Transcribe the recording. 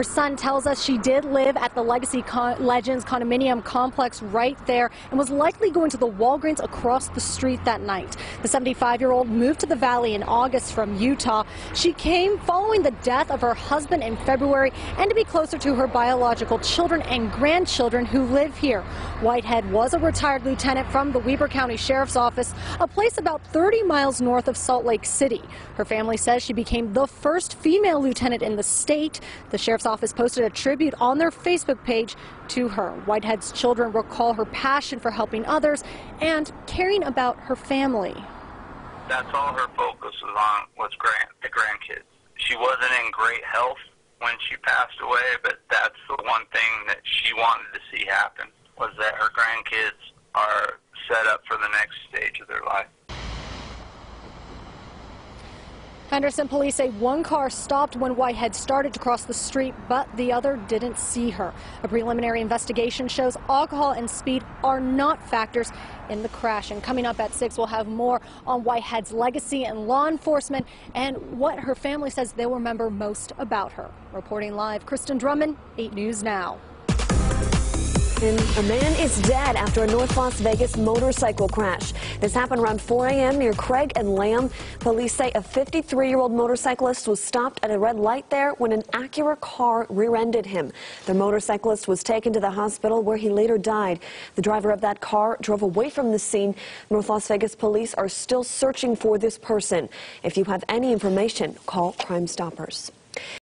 Her son tells us she did live at the Legacy Con Legends condominium complex right there and was likely going to the Walgreens across the street that night. The 75-year-old moved to the valley in August from Utah. She came following the death of her husband in February and to be closer to her biological children and grandchildren who live here. Whitehead was a retired lieutenant from the Weber County Sheriff's Office, a place about 30 miles north of Salt Lake City. Her family says she became the first female lieutenant in the state. The sheriff's office posted a tribute on their Facebook page to her. Whitehead's children recall her passion for helping others and caring about her family. That's all her focus was on was grand, the grandkids. She wasn't in great health when she passed away, but that's the one thing that she wanted to see happen was that her grandkids are set up for the next stage of their life. Henderson police say one car stopped when Whitehead started to cross the street, but the other didn't see her. A preliminary investigation shows alcohol and speed are not factors in the crash. And coming up at 6, we'll have more on Whitehead's legacy and law enforcement and what her family says they'll remember most about her. Reporting live, Kristen Drummond, 8 News Now. A man is dead after a North Las Vegas motorcycle crash. This happened around 4 a.m. near Craig and Lamb. Police say a 53-year-old motorcyclist was stopped at a red light there when an Acura car rear-ended him. The motorcyclist was taken to the hospital where he later died. The driver of that car drove away from the scene. North Las Vegas police are still searching for this person. If you have any information, call Crime Stoppers.